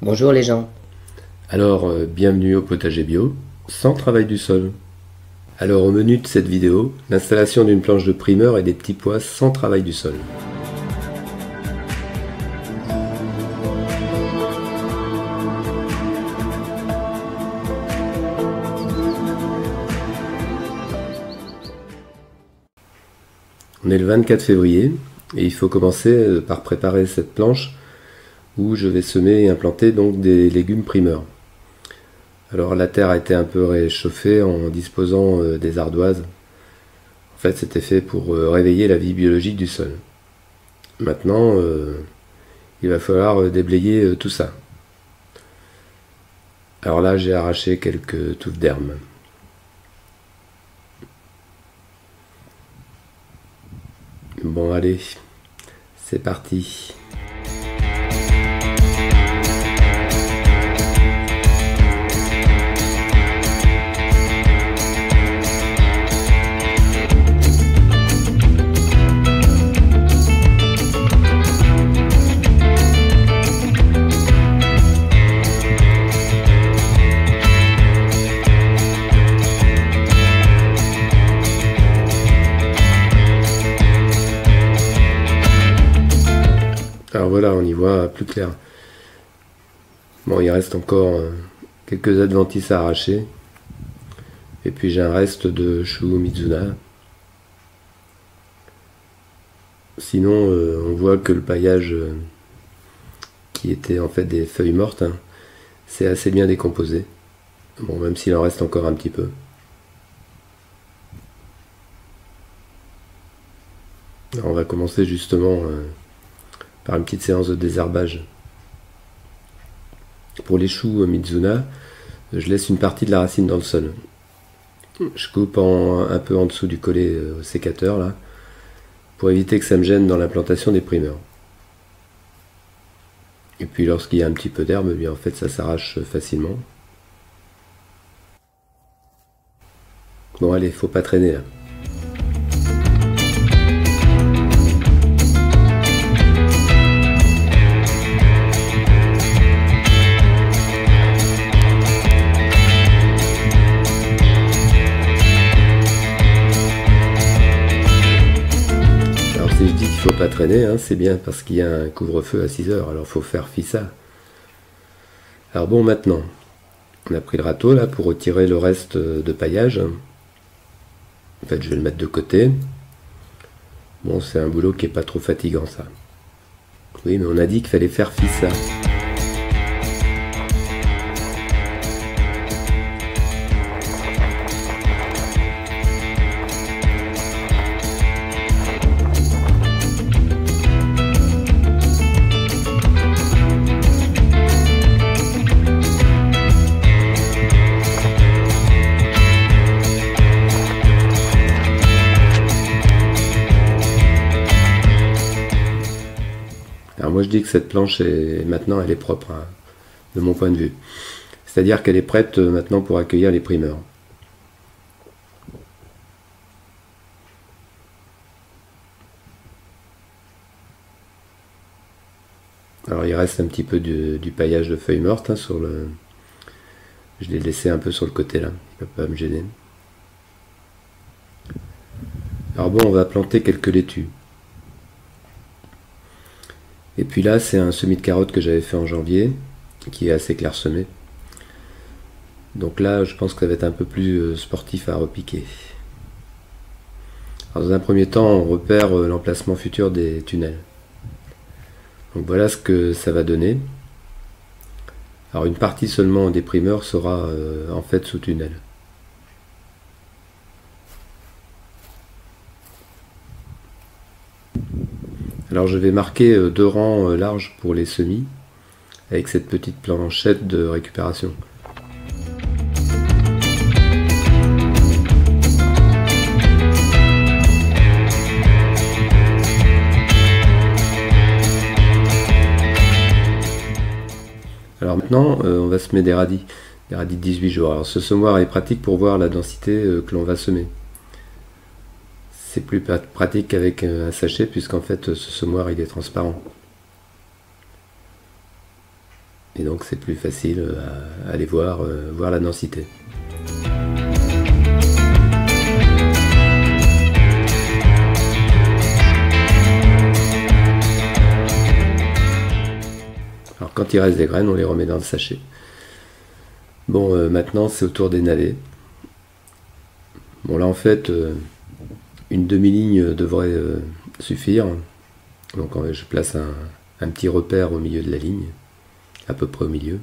Bonjour les gens. Alors, euh, bienvenue au potager bio, sans travail du sol. Alors au menu de cette vidéo, l'installation d'une planche de primeur et des petits pois sans travail du sol. On est le 24 février et il faut commencer euh, par préparer cette planche où je vais semer et implanter donc des légumes primeurs. Alors la terre a été un peu réchauffée en disposant euh, des ardoises. En fait c'était fait pour euh, réveiller la vie biologique du sol. Maintenant il va falloir déblayer tout ça. Alors là j'ai arraché quelques touffes d'herbe. Bon allez, c'est parti. Plus clair. Bon, il reste encore euh, quelques adventices à arracher. Et puis j'ai un reste de chou Mizuna. Sinon, euh, on voit que le paillage, euh, qui était en fait des feuilles mortes, hein, c'est assez bien décomposé. Bon, même s'il en reste encore un petit peu. on va commencer justement par une petite séance de désherbage. Pour les choux Mizuna, je laisse une partie de la racine dans le sol. Je coupe un peu en dessous du collet euh, sécateur là, pour éviter que ça me gêne dans l'implantation des primeurs. Et puis lorsqu'il y a un petit peu d'herbe, eh bien en fait ça s'arrache facilement. Bon allez, faut pas traîner. Pas traîner, hein, c'est bien parce qu'il y a un couvre-feu à 6 heures, alors faut faire fi ça. Alors bon, maintenant, on a pris le râteau là pour retirer le reste de paillage. En fait, je vais le mettre de côté. Bon, c'est un boulot qui est pas trop fatigant ça. Oui, mais on a dit qu'il fallait faire fi. Je dis que cette planche est maintenant elle est propre hein, de mon point de vue. C'est-à-dire qu'elle est prête euh, maintenant pour accueillir les primeurs. Alors il reste un petit peu du, paillage de feuilles mortes hein, sur le. Je l'ai laissé un peu sur le côté là, il ne va pas me gêner. Alors bon, on va planter quelques laitues. Et puis là, c'est un semis de carottes que j'avais fait en janvier, qui est assez clairsemé. Donc là, je pense que ça va être un peu plus euh, sportif à repiquer. dans un premier temps, on repère euh, l'emplacement futur des tunnels. Donc voilà ce que ça va donner. Alors une partie seulement des primeurs sera euh, en fait sous tunnel. Alors je vais marquer euh, deux rangs euh, larges pour les semis avec cette petite planchette de récupération. Alors maintenant, euh, on va semer des radis, des radis de 18 jours. Alors ce semoir est pratique pour voir la densité que l'on va semer c'est plus pratique qu'avec un sachet puisqu'en fait ce semoir il est transparent. Et donc c'est plus facile à aller voir, voir la densité. Alors quand il reste des graines, on les remet dans le sachet. Bon, maintenant c'est au tour des navets. Bon là en fait, une demi-ligne devrait suffire. Donc je place un, petit repère au milieu de la ligne, à peu près au milieu.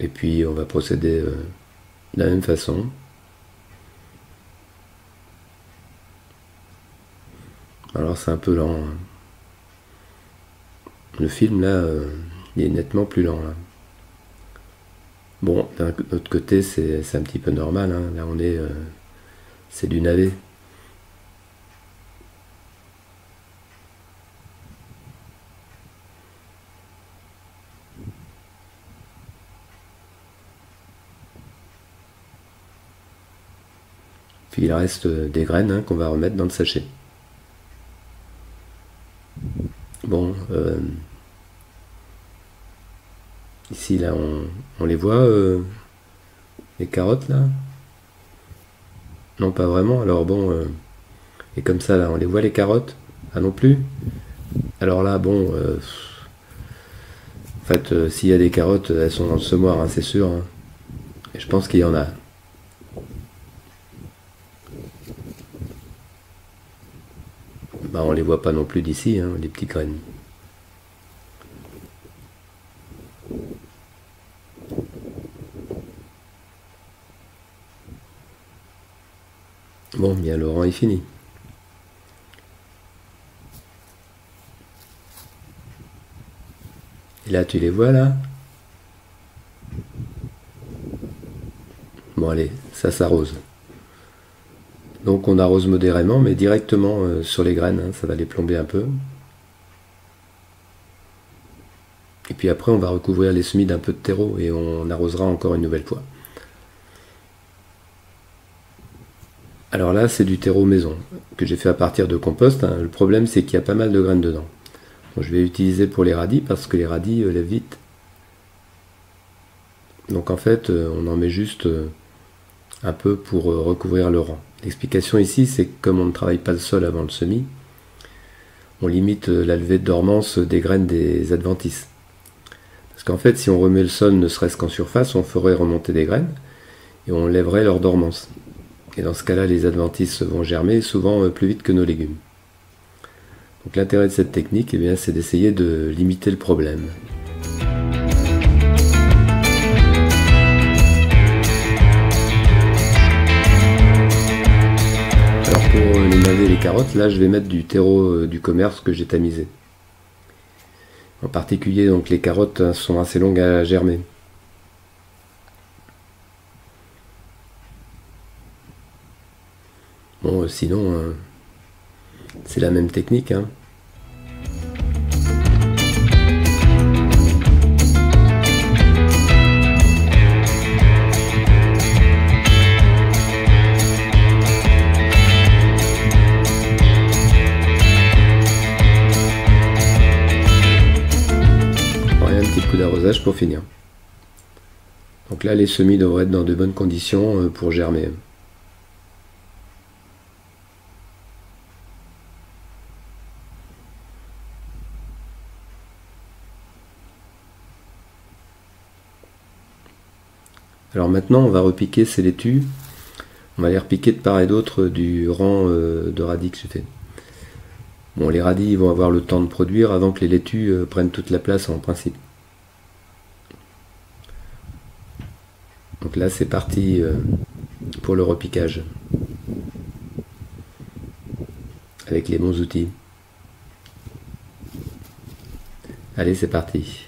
Et puis on va procéder euh, de la même façon. Alors c'est un peu lent. Hein. Le film là, euh, il est nettement plus lent. Bon, d'un autre côté, c'est un petit peu normal. Hein. Là, on est, euh, c'est du navet. Puis il reste des graines hein, qu'on va remettre dans le sachet. Bon, euh, ici là on, les voit, euh, les carottes là Non pas vraiment, alors bon, euh, et comme ça là on les voit les carottes Ah non plus Alors là bon, en fait s'il y a des carottes elles sont dans le semoir, hein, c'est sûr. Hein. Et je pense qu'il y en a. Bah, on les voit pas non plus d'ici, hein, les petits graines. Bon, bien rang est fini. Et là, tu les vois là? Bon, allez, ça s'arrose. Donc on arrose modérément, mais directement euh, sur les graines, hein, ça va les plomber un peu. Et puis après, on va recouvrir les semis d'un peu de terreau et on arrosera encore une nouvelle fois. Alors là, c'est du terreau maison que j'ai fait à partir de compost. Hein. Le problème, c'est qu'il y a pas mal de graines dedans. je vais utiliser pour les radis parce que les radis euh, lèvent vite. Donc en fait, euh, on en met juste un peu pour recouvrir le rang. L'explication ici, c'est que comme on ne travaille pas le sol avant le semis, on limite euh, la levée de dormance des graines des adventices. Parce qu'en fait, si on remet le sol ne serait-ce qu'en surface, on ferait remonter des graines et on lèverait leur dormance. Et dans ce cas-là, les adventices vont germer souvent euh, plus vite que nos légumes. Donc l'intérêt de cette technique, eh c'est d'essayer de limiter le problème. les carottes, là je vais mettre du terreau euh, du commerce que j'ai tamisé. En particulier, donc les carottes hein, sont assez longues à germer. Bon, euh, sinon, euh, c'est la même technique. Hein. d'arrosage pour finir. Donc là, les semis devraient être dans de bonnes conditions euh, pour germer. Alors maintenant, on va repiquer ces laitues. On va les repiquer de part et d'autre du rang euh, de radis que j'ai fait. Bon, les radis vont avoir le temps de produire avant que les laitues euh, prennent toute la place en principe. Donc là, c'est parti euh, pour le repiquage. Avec les bons outils. Allez, c'est parti.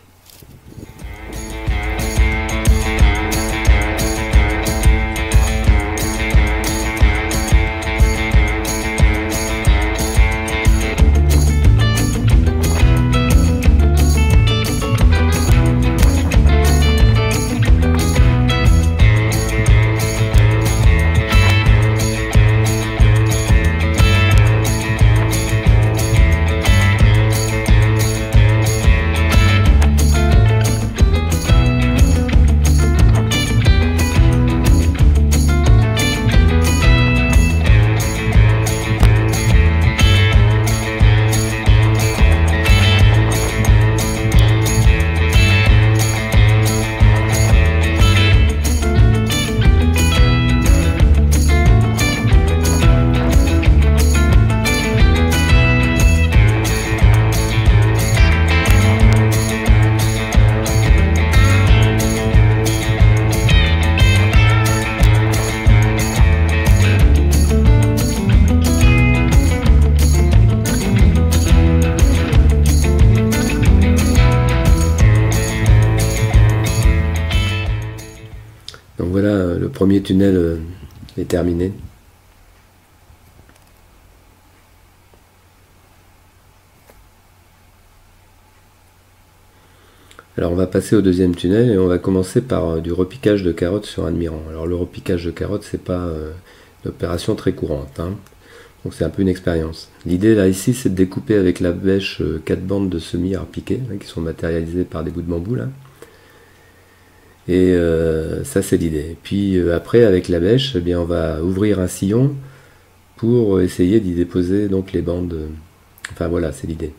Premier tunnel est terminé. Alors on va passer au deuxième tunnel et on va commencer par euh, du repiquage de carottes sur admirant. Alors le repiquage de carottes c'est pas euh, une opération très courante, hein. donc c'est un peu une expérience. L'idée là ici c'est de découper avec la bêche euh, quatre bandes de semis à repiquer hein, qui sont matérialisées par des bouts de bambou là. Et ça c'est l'idée. Puis après avec la bêche, eh bien on va ouvrir un sillon pour essayer d'y déposer donc les bandes. Enfin voilà, c'est l'idée.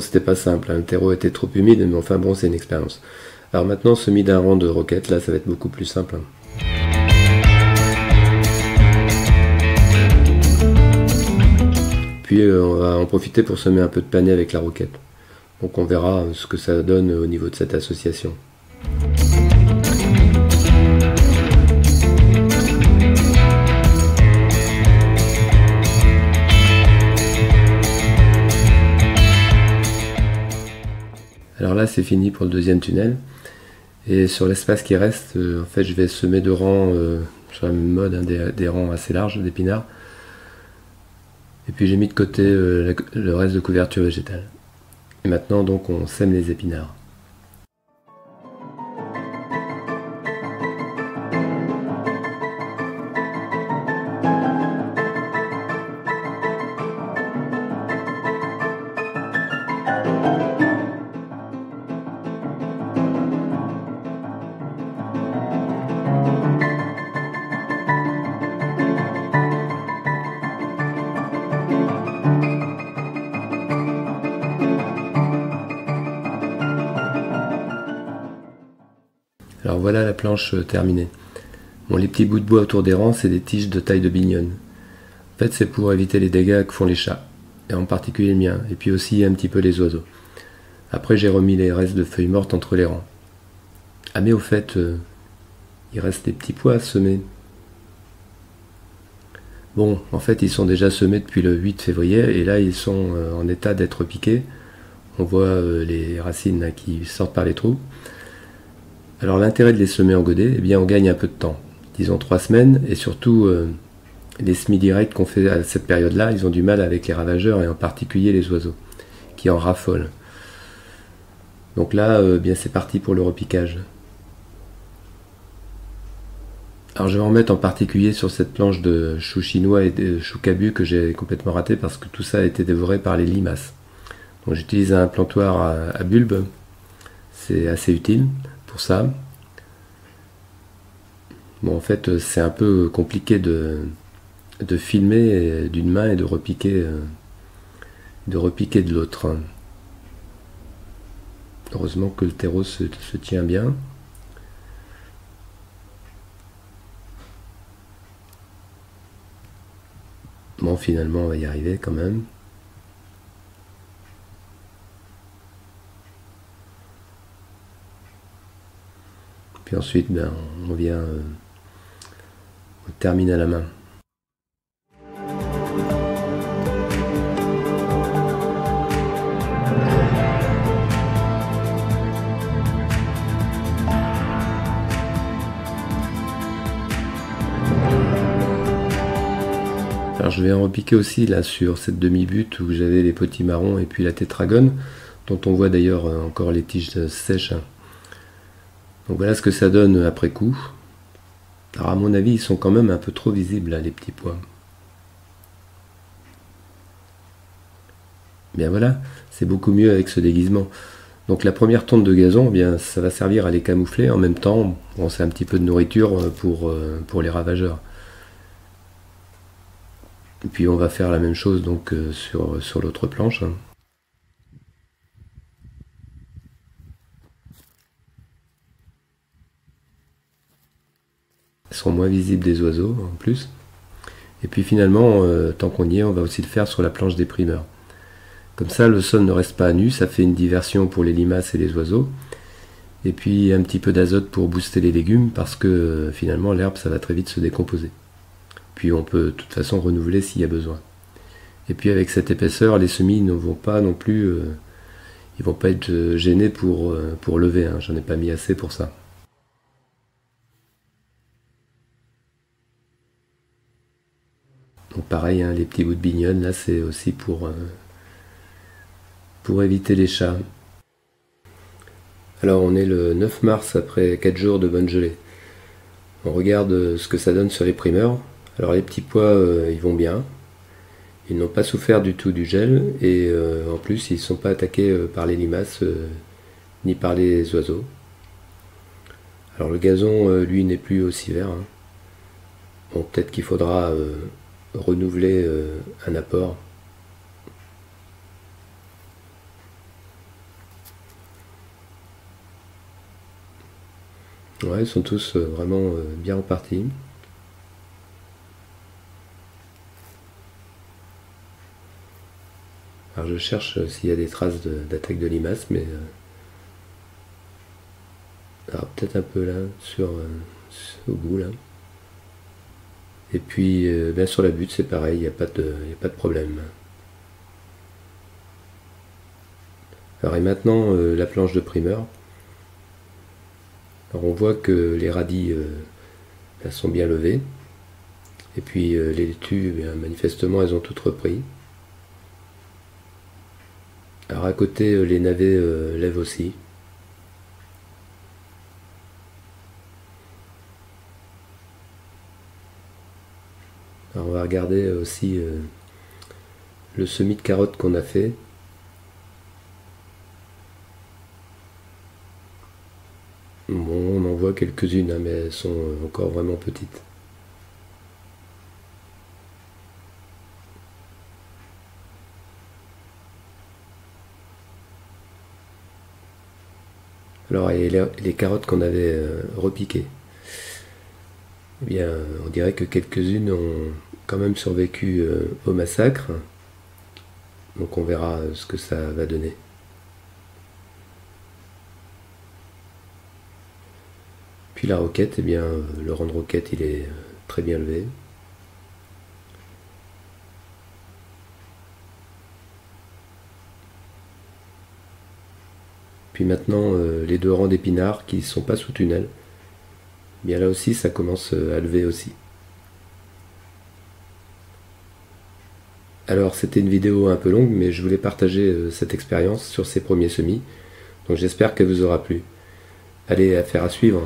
C'était pas simple, hein. le terreau était trop humide, mais enfin bon, c'est une expérience. Alors maintenant, semis d'un rang de roquettes, là, ça va être beaucoup plus simple. Hein. Puis euh, on va en profiter pour semer un peu de pané avec la roquette. Donc on verra ce que ça donne au niveau de cette association. Alors là, c'est fini pour le deuxième tunnel. Et sur l'espace qui reste, euh, en fait, je vais semer de rangs euh, sur la même mode, hein, des, rangs assez larges d'épinards. Et puis j'ai mis de côté euh, le reste de couverture végétale. Et maintenant, donc, on sème les épinards. Alors voilà la planche euh, terminée. Les petits bouts de bois autour des rangs, c'est des tiges de taille de bignonne. En fait, c'est pour éviter les dégâts que font les chats, et en particulier le mien, et puis aussi un petit peu les oiseaux. Après, j'ai remis les restes de feuilles mortes entre les rangs. Ah mais au fait, euh, il reste des petits pois à semer. Bon, en fait, ils sont déjà semés depuis le 8 février, et là, ils sont euh, en état d'être piqués. On voit les racines qui sortent par les trous. Alors l'intérêt de les semer en godet, eh bien on gagne un peu de temps, disons trois semaines, et surtout euh, les semis directs qu'on fait à cette période-là, ils ont du mal avec les ravageurs et en particulier les oiseaux, qui en raffolent. Donc là, euh, bien c'est parti pour le repiquage. Alors je vais en mettre en particulier sur cette planche de chou chinois et de chou cabu que j'ai complètement raté parce que tout ça a été dévoré par les limaces. Donc j'utilise un plantoir à, à bulbe, c'est assez utile ça. Bon, en fait, c'est un peu compliqué de, de filmer d'une main et de repiquer, euh, de repiquer de l'autre. Heureusement que le terreau se, se tient bien. Bon, finalement, on va y arriver quand même. Puis ensuite, ben, on vient, euh, on termine à la main. Je vais en repiquer aussi là sur cette demi-butte où j'avais les petits marrons et puis la tétragone. dont on voit d'ailleurs encore les tiges sèches. Donc voilà ce que ça donne après coup. Alors à mon avis, ils sont quand même un peu trop visibles les petits pois. Bien voilà, c'est beaucoup mieux avec ce déguisement. Donc la première tonte de gazon, eh bien, ça va servir à les camoufler. En même temps, c'est un petit peu de nourriture euh, pour, euh, pour les ravageurs. Et puis on va faire la même chose donc euh, sur, sur l'autre planche. Seront moins visibles des oiseaux en plus. Et puis finalement, tant qu'on y est, on va aussi le faire sur la planche des primeurs. Comme ça, le sol ne reste pas nu, ça fait une diversion pour les limaces et les oiseaux. Et puis un petit peu d'azote pour booster les légumes parce que euh, finalement l'herbe ça va très vite se décomposer. Puis on peut de toute façon renouveler s'il y a besoin. Et puis avec cette épaisseur, les semis ne vont pas non plus, euh, ils vont pas être euh, gênés pour, pour lever. Hein. J'en ai pas mis assez pour ça. Pareil, hein, les petits bouts de bignonne, là c'est aussi pour pour éviter les chats. Alors on est le 9 mars après 4 jours de bonne gelée. On regarde ce que ça donne sur les primeurs. Alors les petits pois, euh, ils vont bien. Ils n'ont pas souffert du tout du gel et euh, en plus ils ne sont pas attaqués euh, par les limaces ni par les oiseaux. Alors le gazon, lui, n'est plus aussi vert. Hein. Bon, peut-être qu'il faudra renouveler un apport Ouais, ils sont tous euh, vraiment euh, bien repartis. Alors je cherche euh, s'il y a des traces d'attaque de, limaces, mais... alors peut-être un peu là, sur, au bout là. Et puis bien sur la butte c'est pareil, il n'y a, pas de, a pas de problème. Alors et maintenant la planche de primeur on voit que les radis euh, sont bien levés. Et puis euh, les laitues, eh manifestement, elles ont toutes repris. Alors à côté, euh, les navets lèvent aussi. On va regarder aussi le semis de carottes qu'on a fait. on en voit quelques-unes, hein, mais elles sont encore vraiment petites. Alors, et les, carottes qu'on avait euh, repiquées, eh bien, on dirait que quelques-unes ont quand même survécu euh, au massacre. Donc, on verra ce que ça va donner. Puis la roquette, eh bien, le rang de roquette, il est euh, très bien levé. Puis maintenant, euh, les deux rangs d'épinards qui ne sont pas sous tunnel, bien là aussi, ça commence euh, à lever aussi. Alors, c'était une vidéo un peu longue, mais je voulais partager cette expérience sur ces premiers semis. Donc j'espère qu'elle vous aura plu. Allez, affaire à suivre.